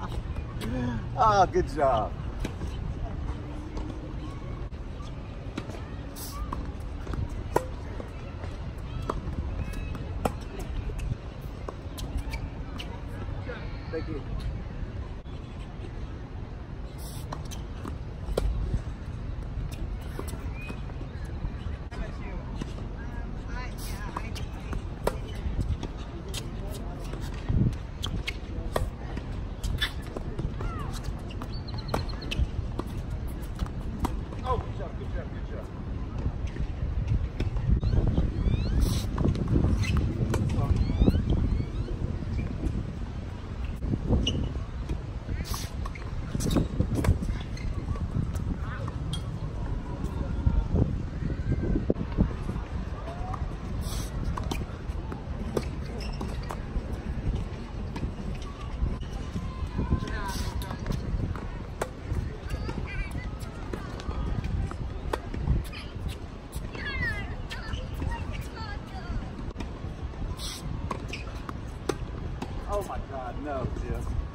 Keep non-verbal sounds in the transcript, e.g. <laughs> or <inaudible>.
Oh, <laughs> good job. Thank you. Oh my God, no, Jim.